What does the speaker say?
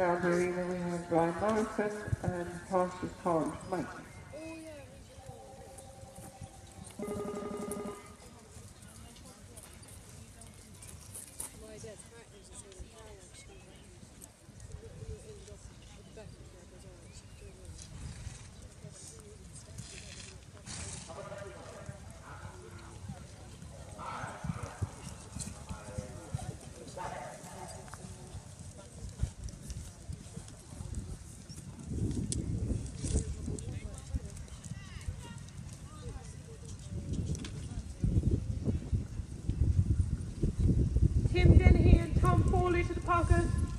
Down the arena we have Brian Morrison and Francis Torrance Mike. And Tom Foley to the pocket.